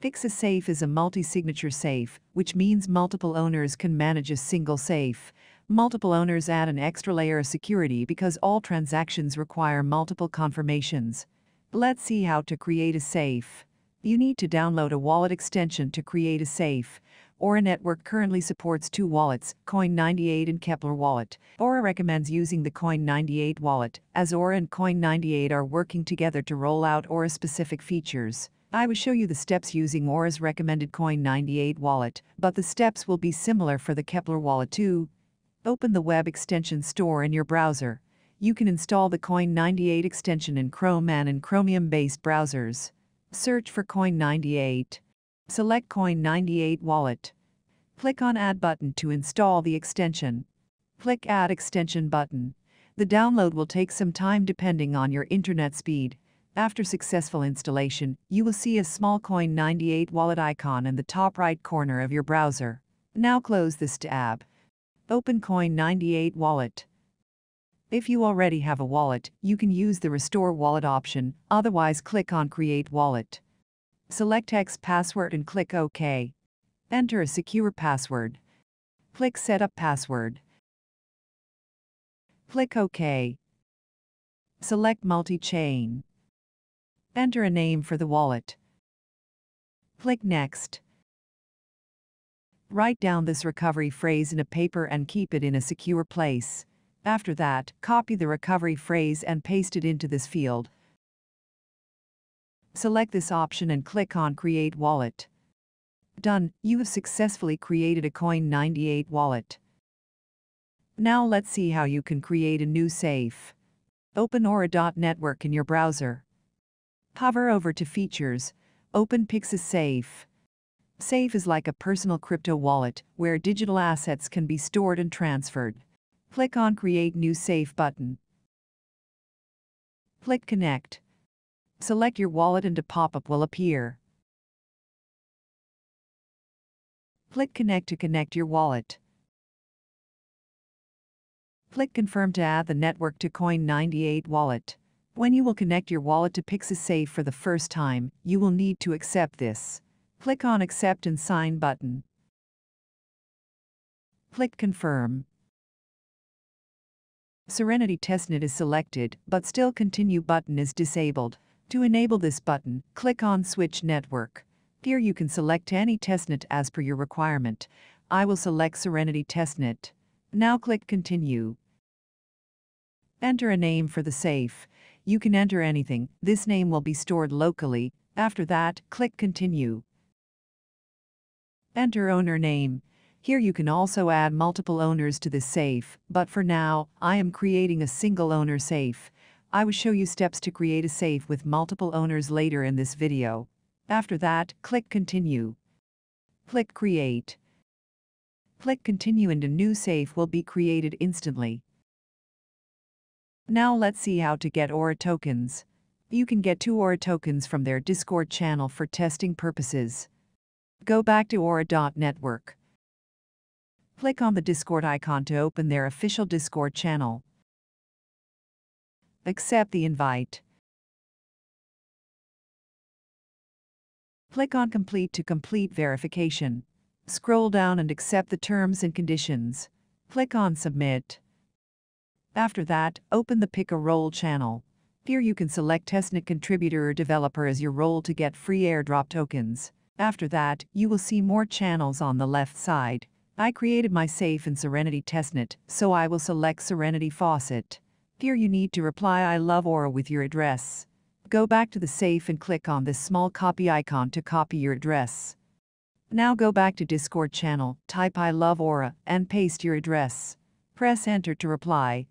Pyxis Safe is a multi-signature safe, which means multiple owners can manage a single safe. Multiple owners add an extra layer of security because all transactions require multiple confirmations. Let's see how to create a safe. You need to download a wallet extension to create a safe. Aura Network currently supports two wallets, Coin98 and Keplr Wallet. Aura recommends using the Coin98 wallet, as Aura and Coin98 are working together to roll out Aura-specific features. I will show you the steps using Aura's recommended Coin98 wallet, but the steps will be similar for the Keplr wallet too. Open the web extension store in your browser. You can install the Coin98 extension in Chrome and in Chromium-based browsers. Search for Coin98. Select Coin98 Wallet. Click on Add button to install the extension. Click Add Extension button. The download will take some time depending on your internet speed. After successful installation, you will see a small Coin98 wallet icon in the top right corner of your browser. Now close this tab. Open Coin98 Wallet. If you already have a wallet, you can use the Restore Wallet option, otherwise click on Create Wallet. Select X password and click OK. Enter a secure password. Click Setup Password. Click OK. Select Multi-Chain. Enter a name for the wallet. Click Next. Write down this recovery phrase in a paper and keep it in a secure place. After that, copy the recovery phrase and paste it into this field. Select this option and click on Create Wallet. Done, you have successfully created a Coin98 wallet. Now let's see how you can create a new safe. Open Aura.network in your browser. Hover over to Features, open Pyxis Safe. Safe is like a personal crypto wallet where digital assets can be stored and transferred. Click on Create New Safe button. Click Connect. Select your wallet and a pop-up will appear. Click Connect to connect your wallet. Click Confirm to add the network to Coin98 wallet. When you will connect your wallet to Pyxis Safe for the first time, you will need to accept this. Click on Accept and Sign button. Click Confirm. Serenity Testnet is selected, but still Continue button is disabled. To enable this button, click on Switch Network. Here you can select any testnet as per your requirement. I will select Serenity Testnet. Now click Continue. Enter a name for the safe. You can enter anything, this name will be stored locally. After that, click Continue. Enter owner name. Here you can also add multiple owners to this safe, but for now, I am creating a single owner safe. I will show you steps to create a safe with multiple owners later in this video. After that, click Continue. Click Create. Click Continue and a new safe will be created instantly. Now let's see how to get Aura tokens. You can get two Aura tokens from their Discord channel for testing purposes. Go back to Aura.network. Click on the Discord icon to open their official Discord channel. Accept the invite. Click on Complete to complete verification. Scroll down and accept the terms and conditions. Click on Submit. After that, open the Pick a Role channel. Here you can select testnet contributor or developer as your role to get free airdrop tokens. After that, you will see more channels on the left side. I created my safe in Serenity Testnet, so I will select Serenity Faucet. Here you need to reply I love Aura with your address. Go back to the safe and click on this small copy icon to copy your address. Now go back to Discord channel, type I love Aura, and paste your address. Press enter to reply.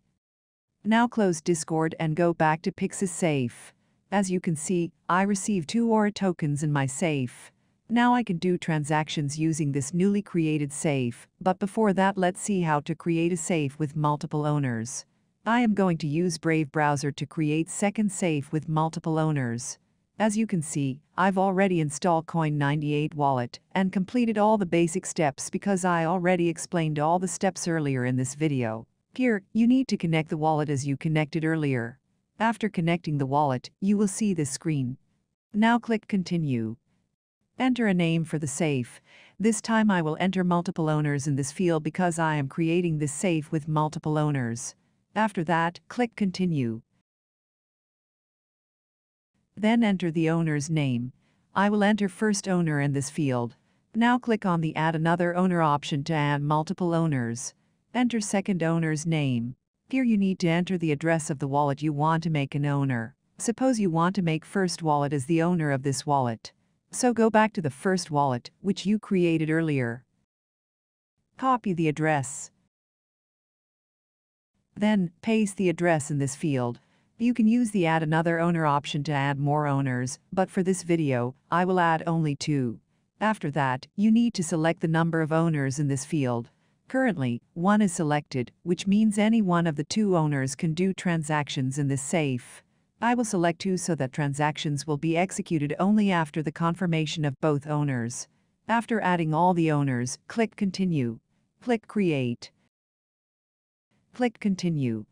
Now close Discord and go back to Pyxis Safe. As you can see, I received two Aura tokens in my safe. Now I can do transactions using this newly created safe, but before that let's see how to create a safe with multiple owners. I am going to use Brave Browser to create second safe with multiple owners. As you can see, I've already installed Coin98 wallet and completed all the basic steps because I already explained all the steps earlier in this video. Here, you need to connect the wallet as you connected earlier. After connecting the wallet, you will see this screen. Now click Continue. Enter a name for the safe. This time I will enter multiple owners in this field because I am creating this safe with multiple owners. After that, click Continue. Then enter the owner's name. I will enter first owner in this field. Now click on the Add Another Owner option to add multiple owners. Enter second owner's name. Here you need to enter the address of the wallet you want to make an owner. Suppose you want to make first wallet as the owner of this wallet. So go back to the first wallet, which you created earlier. Copy the address. Then, paste the address in this field. You can use the Add Another Owner option to add more owners, but for this video, I will add only two. After that, you need to select the number of owners in this field. Currently, one is selected, which means any one of the two owners can do transactions in this safe. I will select two so that transactions will be executed only after the confirmation of both owners. After adding all the owners, click Continue. Click Create. Click Continue.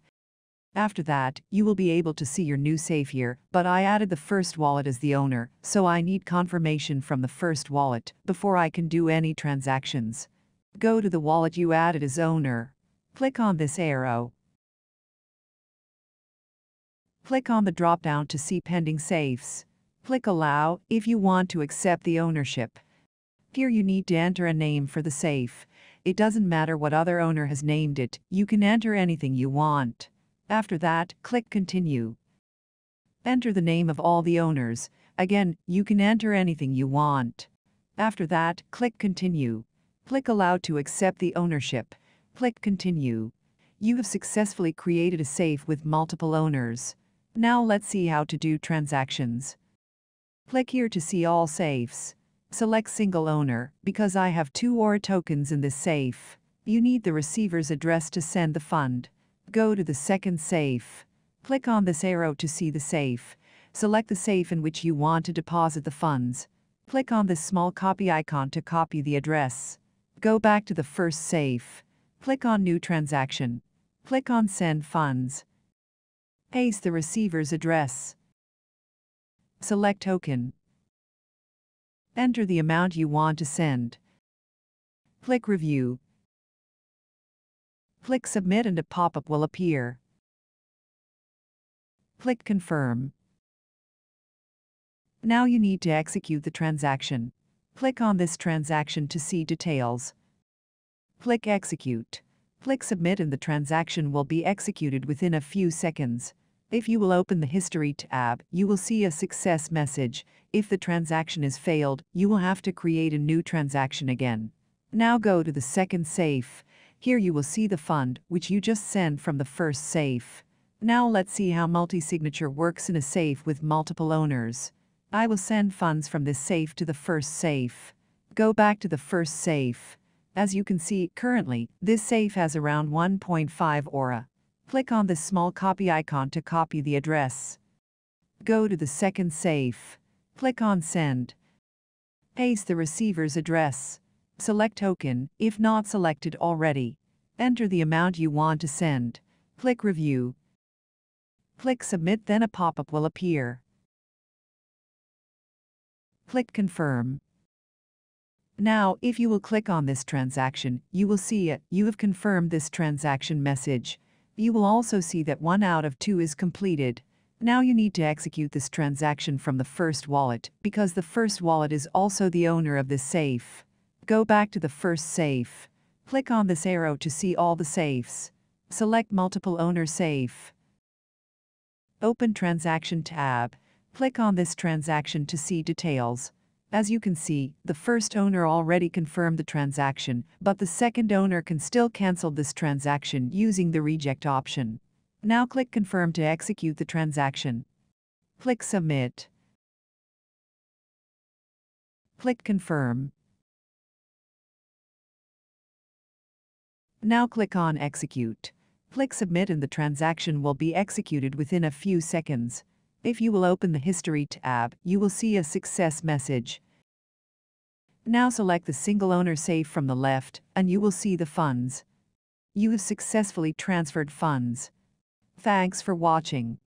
After that, you will be able to see your new safe here, but I added the first wallet as the owner, so I need confirmation from the first wallet before I can do any transactions. Go to the wallet you added as owner. Click on this arrow. Click on the drop-down to see pending safes. Click Allow if you want to accept the ownership. Here you need to enter a name for the safe. It doesn't matter what other owner has named it, you can enter anything you want. After that, click Continue. Enter the name of all the owners. Again, you can enter anything you want. After that, click Continue. Click Allow to accept the ownership. Click Continue. You have successfully created a safe with multiple owners. Now let's see how to do transactions. Click here to see all safes. Select single owner, because I have two Aura tokens in this safe. You need the receiver's address to send the fund. Go to the second safe. Click on this arrow to see the safe. Select the safe in which you want to deposit the funds. Click on this small copy icon to copy the address. Go back to the first safe. Click on New Transaction. Click on Send Funds. Paste the receiver's address. Select Token. Enter the amount you want to send. Click Review. Click Submit and a pop-up will appear. Click Confirm. Now you need to execute the transaction. Click on this transaction to see details. Click Execute. Click Submit and the transaction will be executed within a few seconds. If you will open the History tab, you will see a success message. If the transaction is failed, you will have to create a new transaction again. Now go to the second safe. Here you will see the fund, which you just sent from the first safe. Now let's see how multi-signature works in a safe with multiple owners. I will send funds from this safe to the first safe. Go back to the first safe. As you can see, currently, this safe has around 1.5 aura. Click on this small copy icon to copy the address. Go to the second safe. Click on Send. Paste the receiver's address. Select token, if not selected already. Enter the amount you want to send. Click Review. Click Submit then a pop-up will appear. Click Confirm. Now, if you will click on this transaction, you will see it, you have confirmed this transaction message. You will also see that one out of two is completed. Now you need to execute this transaction from the first wallet, because the first wallet is also the owner of this safe. Go back to the first safe. Click on this arrow to see all the safes. Select Multiple Owner Safe. Open Transaction tab. Click on this transaction to see details. As you can see, the first owner already confirmed the transaction, but the second owner can still cancel this transaction using the reject option. Now click Confirm to execute the transaction. Click Submit. Click Confirm. Now click on Execute. Click Submit and the transaction will be executed within a few seconds. If you will open the History tab, you will see a success message. Now select the single owner safe from the left, and you will see the funds. You have successfully transferred funds. Thanks for watching.